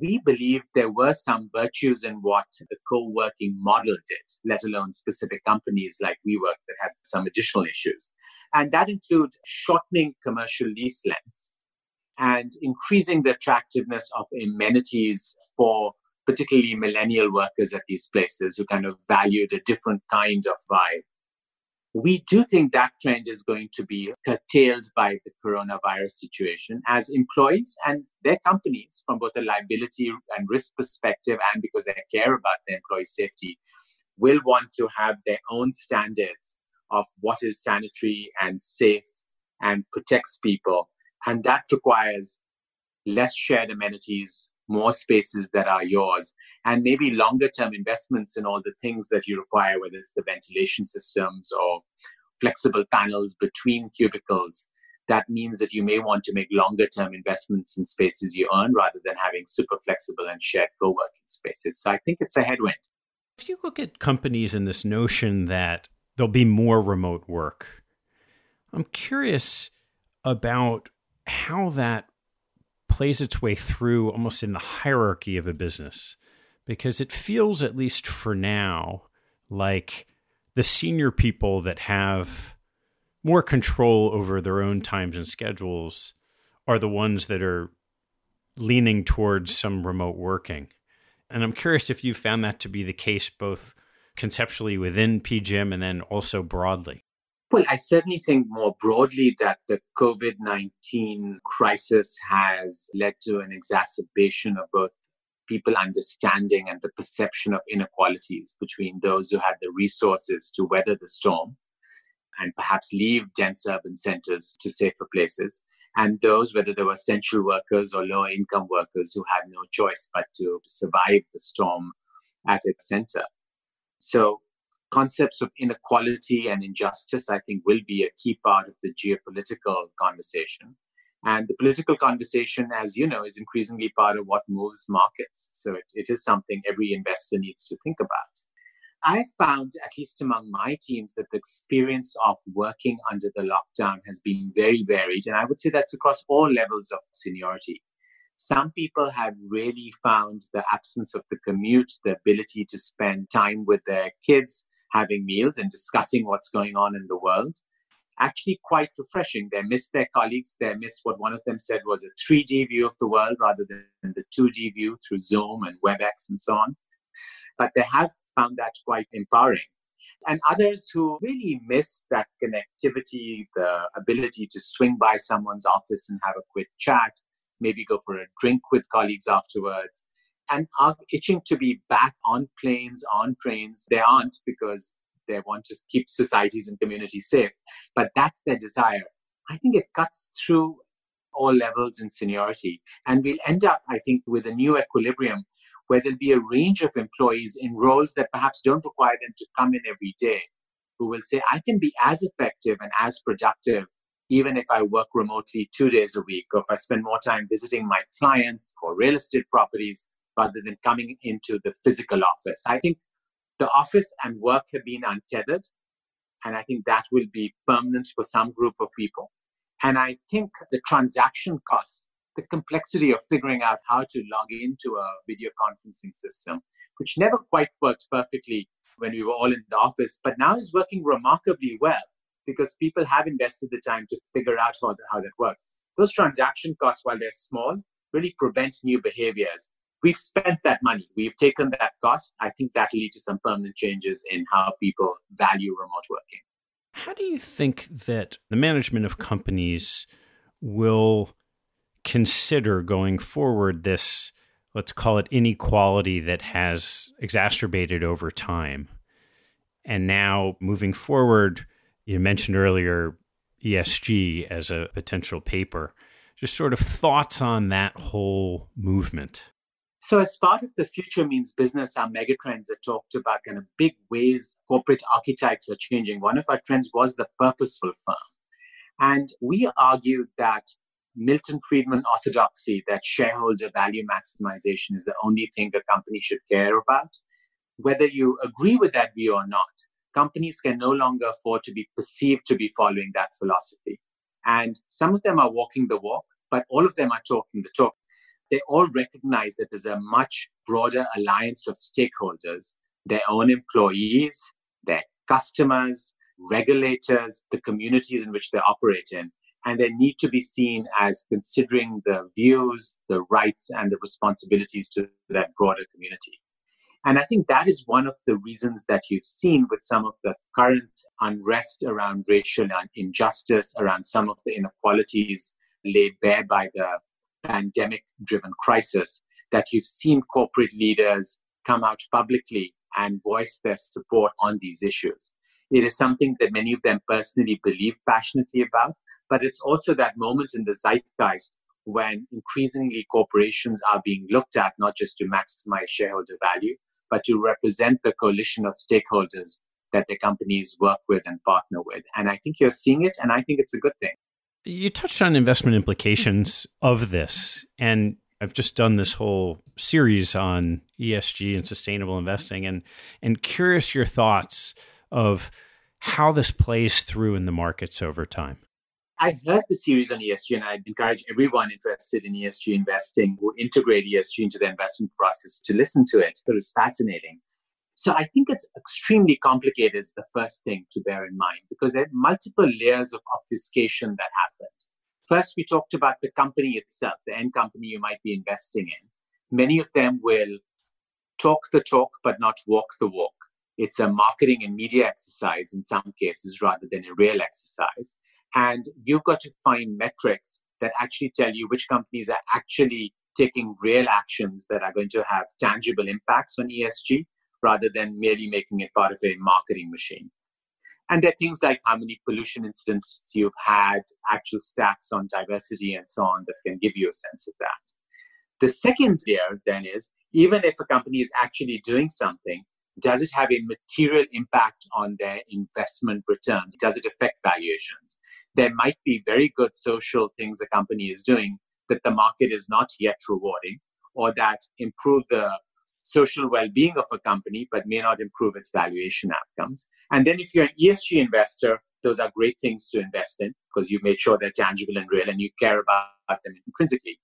we believe there were some virtues in what the co-working model did, let alone specific companies like WeWork that had some additional issues. And that include shortening commercial lease lengths and increasing the attractiveness of amenities for particularly millennial workers at these places who kind of valued a different kind of vibe. We do think that trend is going to be curtailed by the coronavirus situation as employees and their companies, from both a liability and risk perspective, and because they care about their employee safety, will want to have their own standards of what is sanitary and safe and protects people. And that requires less shared amenities, more spaces that are yours, and maybe longer term investments in all the things that you require, whether it's the ventilation systems or flexible panels between cubicles. That means that you may want to make longer term investments in spaces you earn rather than having super flexible and shared co working spaces. So I think it's a headwind. If you look at companies and this notion that there'll be more remote work, I'm curious about how that plays its way through almost in the hierarchy of a business because it feels at least for now like the senior people that have more control over their own times and schedules are the ones that are leaning towards some remote working. And I'm curious if you found that to be the case both conceptually within PGIM and then also broadly. Well, I certainly think more broadly that the COVID 19 crisis has led to an exacerbation of both people understanding and the perception of inequalities between those who had the resources to weather the storm and perhaps leave dense urban centers to safer places, and those, whether they were essential workers or lower income workers who had no choice but to survive the storm at its center. So concepts of inequality and injustice, I think, will be a key part of the geopolitical conversation. And the political conversation, as you know, is increasingly part of what moves markets. So it, it is something every investor needs to think about. I found, at least among my teams, that the experience of working under the lockdown has been very varied. And I would say that's across all levels of seniority. Some people have really found the absence of the commute, the ability to spend time with their kids, having meals and discussing what's going on in the world. Actually, quite refreshing. They miss their colleagues. They miss what one of them said was a 3D view of the world rather than the 2D view through Zoom and WebEx and so on. But they have found that quite empowering. And others who really miss that connectivity, the ability to swing by someone's office and have a quick chat, maybe go for a drink with colleagues afterwards, and are itching to be back on planes, on trains. They aren't because they want to keep societies and communities safe, but that's their desire. I think it cuts through all levels in seniority. And we'll end up, I think, with a new equilibrium where there'll be a range of employees in roles that perhaps don't require them to come in every day, who will say, I can be as effective and as productive even if I work remotely two days a week, or if I spend more time visiting my clients or real estate properties rather than coming into the physical office. I think the office and work have been untethered, and I think that will be permanent for some group of people. And I think the transaction costs, the complexity of figuring out how to log into a video conferencing system, which never quite worked perfectly when we were all in the office, but now is working remarkably well because people have invested the time to figure out how, how that works. Those transaction costs, while they're small, really prevent new behaviors we've spent that money. We've taken that cost. I think that'll lead to some permanent changes in how people value remote working. How do you think that the management of companies will consider going forward this, let's call it inequality that has exacerbated over time? And now moving forward, you mentioned earlier ESG as a potential paper. Just sort of thoughts on that whole movement. So, as part of the future means business, our megatrends that talked about kind of big ways corporate archetypes are changing. One of our trends was the purposeful firm. And we argued that Milton Friedman orthodoxy, that shareholder value maximization is the only thing a company should care about. Whether you agree with that view or not, companies can no longer afford to be perceived to be following that philosophy. And some of them are walking the walk, but all of them are talking the talk they all recognize that there's a much broader alliance of stakeholders their own employees, their customers, regulators, the communities in which they operate in. And they need to be seen as considering the views, the rights, and the responsibilities to that broader community. And I think that is one of the reasons that you've seen with some of the current unrest around racial injustice, around some of the inequalities laid bare by the pandemic driven crisis, that you've seen corporate leaders come out publicly and voice their support on these issues. It is something that many of them personally believe passionately about, but it's also that moment in the zeitgeist when increasingly corporations are being looked at not just to maximize shareholder value, but to represent the coalition of stakeholders that the companies work with and partner with. And I think you're seeing it, and I think it's a good thing. You touched on investment implications of this, and I've just done this whole series on ESG and sustainable investing, and and curious your thoughts of how this plays through in the markets over time. I've heard the series on ESG, and I'd encourage everyone interested in ESG investing who integrate ESG into their investment process to listen to it. It was fascinating. So I think it's extremely complicated, is the first thing to bear in mind, because there are multiple layers of obfuscation that happened. First, we talked about the company itself, the end company you might be investing in. Many of them will talk the talk, but not walk the walk. It's a marketing and media exercise in some cases rather than a real exercise. And you've got to find metrics that actually tell you which companies are actually taking real actions that are going to have tangible impacts on ESG rather than merely making it part of a marketing machine. And there are things like how many pollution incidents you've had, actual stats on diversity and so on that can give you a sense of that. The second layer then is even if a company is actually doing something, does it have a material impact on their investment returns? Does it affect valuations? There might be very good social things a company is doing that the market is not yet rewarding or that improve the social well-being of a company but may not improve its valuation outcomes and then if you're an esg investor those are great things to invest in because you made sure they're tangible and real and you care about them intrinsically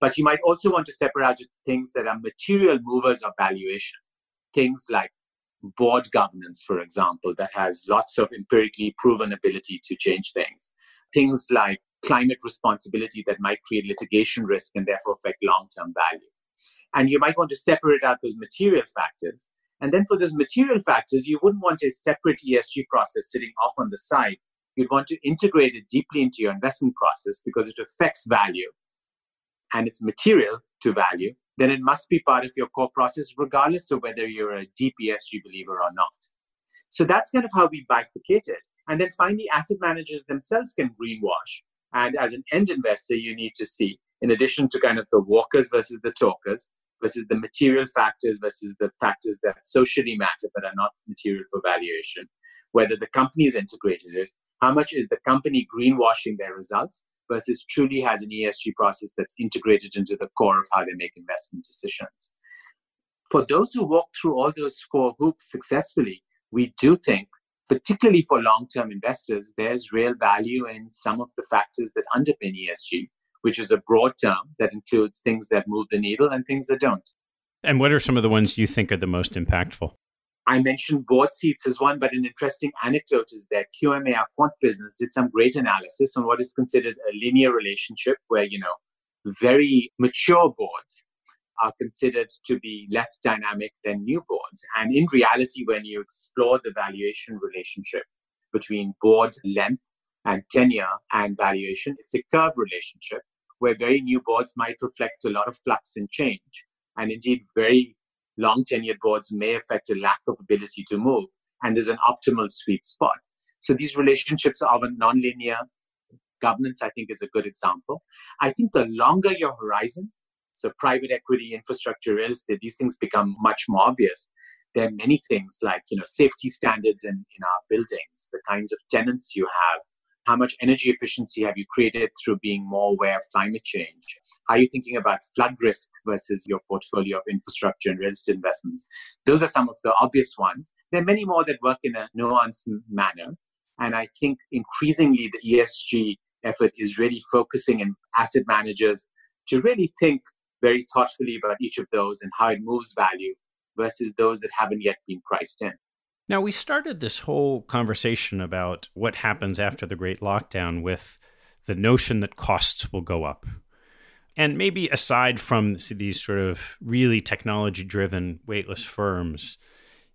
but you might also want to separate out things that are material movers of valuation things like board governance, for example, that has lots of empirically proven ability to change things. Things like climate responsibility that might create litigation risk and therefore affect long term value. And you might want to separate out those material factors. And then for those material factors, you wouldn't want a separate ESG process sitting off on the side. You'd want to integrate it deeply into your investment process because it affects value and it's material to value then it must be part of your core process, regardless of whether you're a deep ESG believer or not. So that's kind of how we bifurcate it. And then finally, asset managers themselves can greenwash. And as an end investor, you need to see, in addition to kind of the walkers versus the talkers, versus the material factors versus the factors that socially matter but are not material for valuation, whether the company is integrated it, how much is the company greenwashing their results, versus truly has an ESG process that's integrated into the core of how they make investment decisions. For those who walk through all those four hoops successfully, we do think, particularly for long term investors, there's real value in some of the factors that underpin ESG, which is a broad term that includes things that move the needle and things that don't. And what are some of the ones you think are the most impactful? I mentioned board seats as one, but an interesting anecdote is that QMA, our quant business, did some great analysis on what is considered a linear relationship where, you know, very mature boards are considered to be less dynamic than new boards. And in reality, when you explore the valuation relationship between board length and tenure and valuation, it's a curve relationship where very new boards might reflect a lot of flux and change. And indeed, very long tenured boards may affect a lack of ability to move, and there's an optimal sweet spot. So these relationships are nonlinear. Governance, I think, is a good example. I think the longer your horizon, so private equity, infrastructure, real estate, these things become much more obvious. There are many things like you know safety standards in, in our buildings, the kinds of tenants you have, how much energy efficiency have you created through being more aware of climate change? How are you thinking about flood risk versus your portfolio of infrastructure and real estate investments? Those are some of the obvious ones. There are many more that work in a nuanced manner. And I think increasingly the ESG effort is really focusing in asset managers to really think very thoughtfully about each of those and how it moves value versus those that haven't yet been priced in. Now, we started this whole conversation about what happens after the great lockdown with the notion that costs will go up. And maybe aside from these sort of really technology driven weightless firms,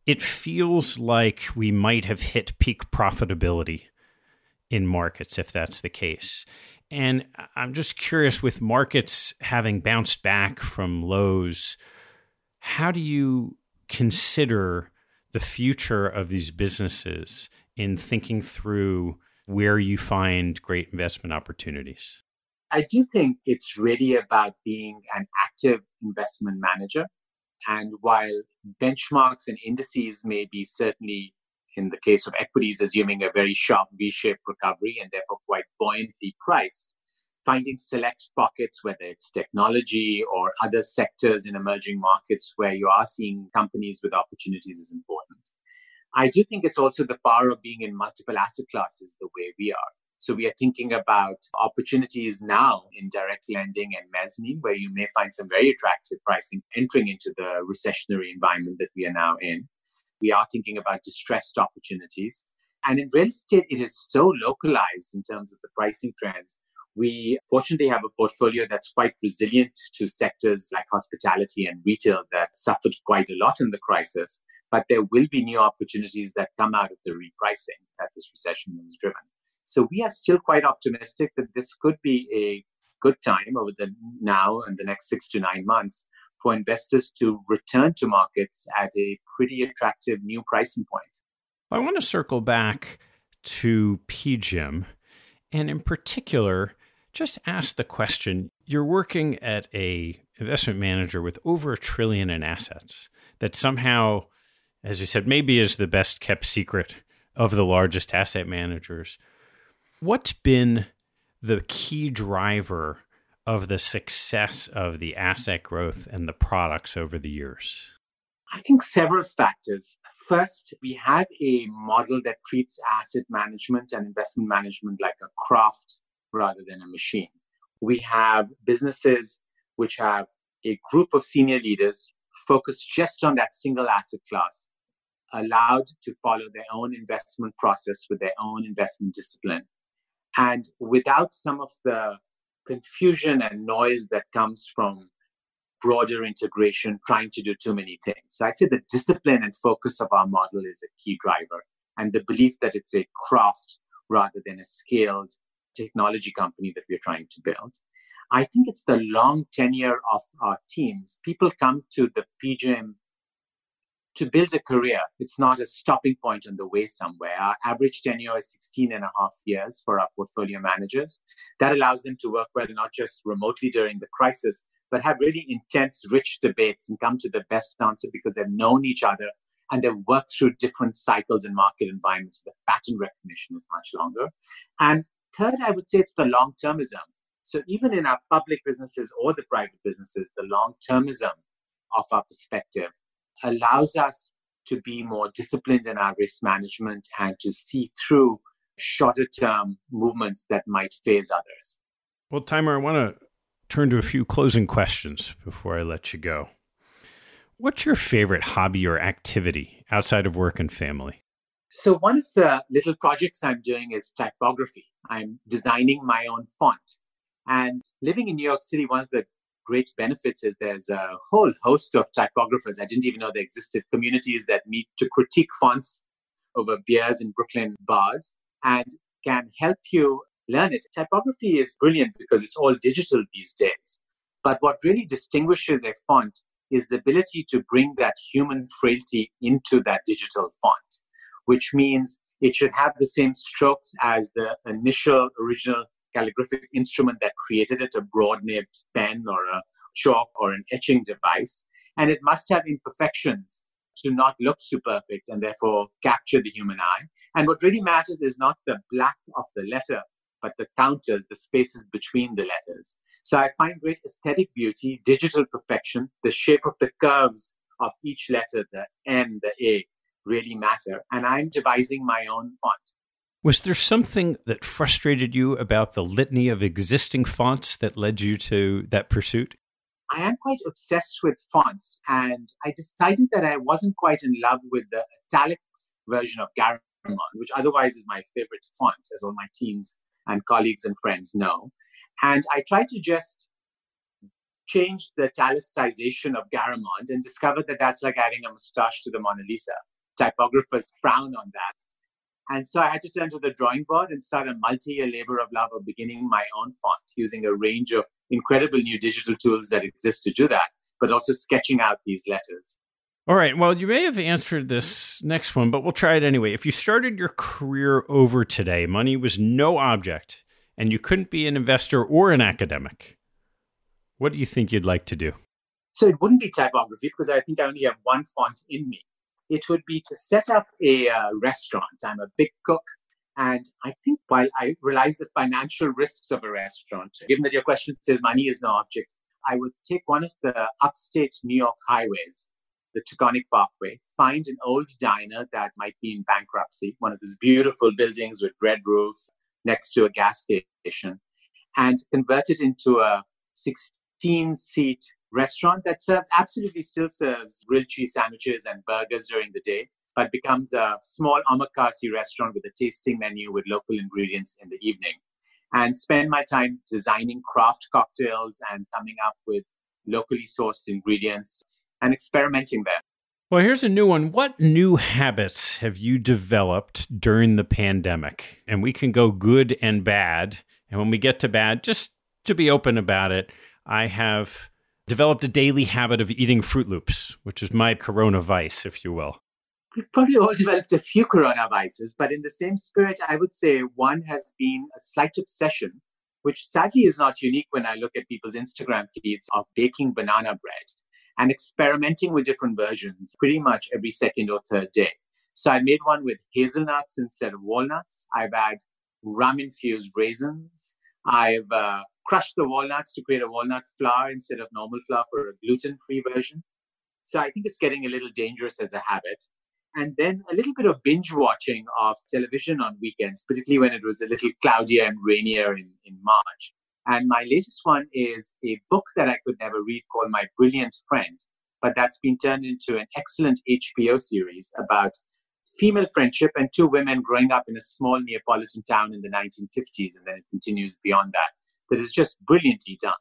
it feels like we might have hit peak profitability in markets if that's the case. And I'm just curious with markets having bounced back from lows, how do you consider the future of these businesses in thinking through where you find great investment opportunities? I do think it's really about being an active investment manager. And while benchmarks and indices may be certainly, in the case of equities, assuming a very sharp V shaped recovery and therefore quite buoyantly priced, finding select pockets, whether it's technology or other sectors in emerging markets where you are seeing companies with opportunities is important. I do think it's also the power of being in multiple asset classes the way we are. So we are thinking about opportunities now in direct lending and mezzanine, where you may find some very attractive pricing entering into the recessionary environment that we are now in. We are thinking about distressed opportunities. And in real estate, it is so localized in terms of the pricing trends. We fortunately have a portfolio that's quite resilient to sectors like hospitality and retail that suffered quite a lot in the crisis. But there will be new opportunities that come out of the repricing that this recession has driven. So we are still quite optimistic that this could be a good time over the now and the next six to nine months for investors to return to markets at a pretty attractive new pricing point. I want to circle back to PGIM and in particular just ask the question you're working at a investment manager with over a trillion in assets that somehow as you said maybe is the best kept secret of the largest asset managers What's been the key driver of the success of the asset growth and the products over the years? I think several factors. First, we have a model that treats asset management and investment management like a craft rather than a machine. We have businesses which have a group of senior leaders focused just on that single asset class, allowed to follow their own investment process with their own investment discipline and without some of the confusion and noise that comes from broader integration, trying to do too many things. So I'd say the discipline and focus of our model is a key driver, and the belief that it's a craft rather than a scaled technology company that we're trying to build. I think it's the long tenure of our teams. People come to the PGIM to build a career. It's not a stopping point on the way somewhere. Our average tenure is 16 and a half years for our portfolio managers. That allows them to work well, not just remotely during the crisis, but have really intense, rich debates and come to the best answer because they've known each other and they've worked through different cycles and market environments. The pattern recognition is much longer. And third, I would say it's the long termism. So even in our public businesses or the private businesses, the long termism of our perspective allows us to be more disciplined in our risk management and to see through shorter term movements that might faze others. Well, Taimur, I want to turn to a few closing questions before I let you go. What's your favorite hobby or activity outside of work and family? So, one of the little projects I'm doing is typography. I'm designing my own font. And living in New York City, one of the great benefits is there's a whole host of typographers. I didn't even know there existed communities that meet to critique fonts over beers in Brooklyn bars and can help you learn it. Typography is brilliant because it's all digital these days. But what really distinguishes a font is the ability to bring that human frailty into that digital font, which means it should have the same strokes as the initial original calligraphic instrument that created it, a broad-nibbed pen or a chalk or an etching device. And it must have imperfections to not look too perfect and therefore capture the human eye. And what really matters is not the black of the letter, but the counters, the spaces between the letters. So I find great aesthetic beauty, digital perfection, the shape of the curves of each letter, the M, the A, really matter. And I'm devising my own font. Was there something that frustrated you about the litany of existing fonts that led you to that pursuit? I am quite obsessed with fonts, and I decided that I wasn't quite in love with the italics version of Garamond, which otherwise is my favorite font, as all my teens and colleagues and friends know. And I tried to just change the italicization of Garamond and discovered that that's like adding a mustache to the Mona Lisa. Typographers frown on that. And so I had to turn to the drawing board and start a multi year labor of love of beginning my own font using a range of incredible new digital tools that exist to do that, but also sketching out these letters. All right. Well, you may have answered this next one, but we'll try it anyway. If you started your career over today, money was no object, and you couldn't be an investor or an academic, what do you think you'd like to do? So it wouldn't be typography because I think I only have one font in me. It would be to set up a uh, restaurant. I'm a big cook. And I think while I realize the financial risks of a restaurant, given that your question says money is no object, I would take one of the upstate New York highways the Taconic Parkway, find an old diner that might be in bankruptcy, one of those beautiful buildings with red roofs next to a gas station, and convert it into a 16 seat restaurant that serves absolutely still serves grilled cheese sandwiches and burgers during the day, but becomes a small omakase restaurant with a tasting menu with local ingredients in the evening. And spend my time designing craft cocktails and coming up with locally sourced ingredients and experimenting there. Well, here's a new one. What new habits have you developed during the pandemic? And we can go good and bad. And when we get to bad, just to be open about it, I have developed a daily habit of eating Froot Loops, which is my corona vice, if you will. We've probably all developed a few corona vices, but in the same spirit, I would say one has been a slight obsession, which sadly is not unique when I look at people's Instagram feeds of baking banana bread and experimenting with different versions pretty much every second or third day. So I made one with hazelnuts instead of walnuts. I've had rum infused raisins. I've uh, crushed the walnuts to create a walnut flour instead of normal flour for a gluten free version. So I think it's getting a little dangerous as a habit. And then a little bit of binge watching of television on weekends, particularly when it was a little cloudier and rainier in, in March. And my latest one is a book that I could never read called My Brilliant Friend, but that's been turned into an excellent HBO series about female friendship and two women growing up in a small Neapolitan town in the 1950s, and then it continues beyond that. That is just brilliantly done.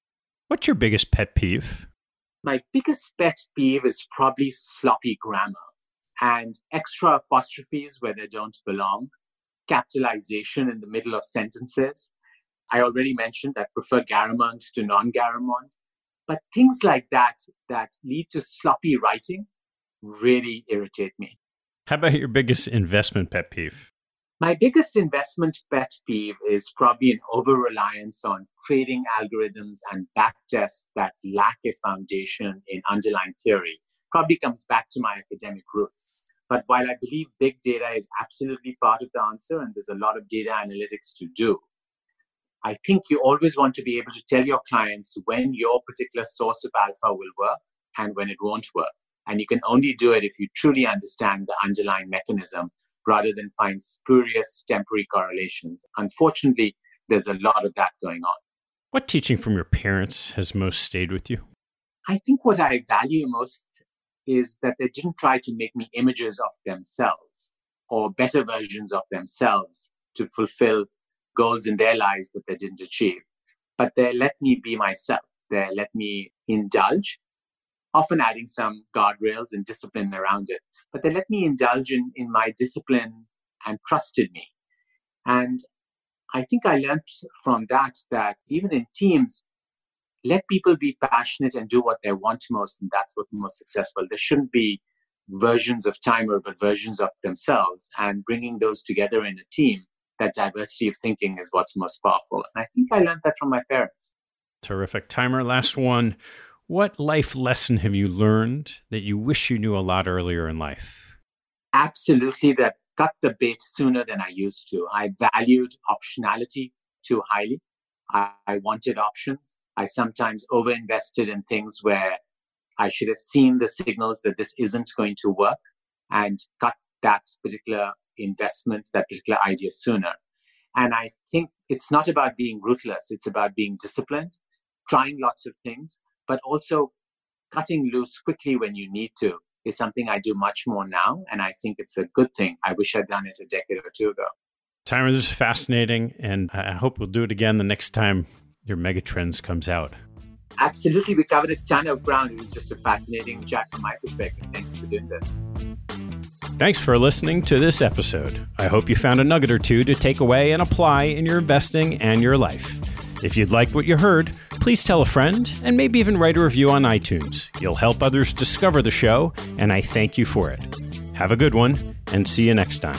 What's your biggest pet peeve? My biggest pet peeve is probably sloppy grammar and extra apostrophes where they don't belong, capitalization in the middle of sentences, I already mentioned I prefer Garamond to non-Garamond. But things like that that lead to sloppy writing really irritate me. How about your biggest investment pet peeve? My biggest investment pet peeve is probably an over reliance on trading algorithms and backtests that lack a foundation in underlying theory. Probably comes back to my academic roots. But while I believe big data is absolutely part of the answer and there's a lot of data analytics to do, I think you always want to be able to tell your clients when your particular source of alpha will work and when it won't work. And you can only do it if you truly understand the underlying mechanism rather than find spurious temporary correlations. Unfortunately, there's a lot of that going on. What teaching from your parents has most stayed with you? I think what I value most is that they didn't try to make me images of themselves or better versions of themselves to fulfill goals in their lives that they didn't achieve. But they let me be myself. They let me indulge, often adding some guardrails and discipline around it. But they let me indulge in, in my discipline and trusted me. And I think I learned from that that even in teams, let people be passionate and do what they want most, and that's what's most successful. There shouldn't be versions of Taimur, but versions of themselves, and bringing those together in a team that diversity of thinking is what's most powerful. And I think I learned that from my parents. Terrific. Taimur, last one. What life lesson have you learned that you wish you knew a lot earlier in life? Absolutely, that cut the bait sooner than I used to. I valued optionality too highly. I, I wanted options. I sometimes overinvested in things where I should have seen the signals that this isn't going to work and cut that particular investment, that particular idea sooner. And I think it's not about being ruthless, it's about being disciplined, trying lots of things, but also cutting loose quickly when you need to is something I do much more now. And I think it's a good thing. I wish I'd done it a decade or two ago. Taimur, this is fascinating. And I hope we'll do it again the next time your Megatrends comes out. Absolutely. We covered a ton of ground. It was just a fascinating chat from my perspective. Thank you for doing this. Thanks for listening to this episode. I hope you found a nugget or two to take away and apply in your investing and your life. If you'd like what you heard, please tell a friend and maybe even write a review on iTunes. You'll help others discover the show, and I thank you for it. Have a good one, and see you next time.